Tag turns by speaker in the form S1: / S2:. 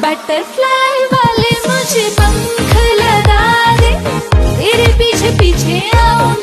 S1: Butterfly वाले मुझे पंख लगा दे। तेरे पीछे पीछे आऊँ